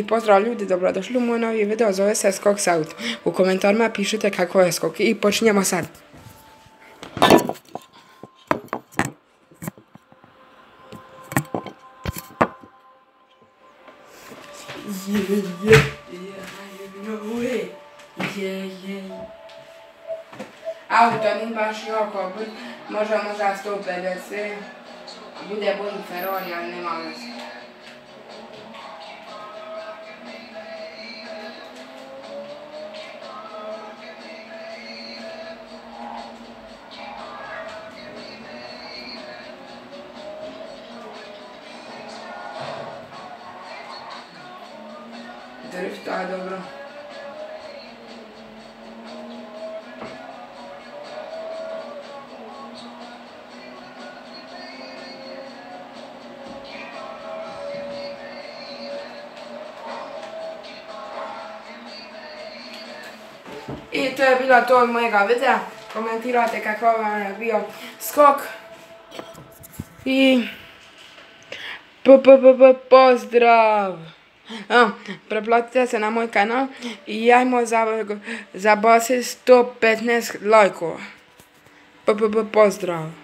И поздрав луѓе, добродошли му нови видео, зове се Скок Саут. У коментарма пишете како е скок и почнемо сад. Yeah, yeah, yeah, no way. Yeah, yeah. Auto ni baš jako, možemo za 150, bude bolji Ferrari, не nema veze. Drift, a dobro. I to je bilo to od mojega videa. Komentirajte kako vam je bio skok. I... Pozdrav! preplatite se na moj kanal i jajmo zabasiti 115 lajkova. Pozdrav!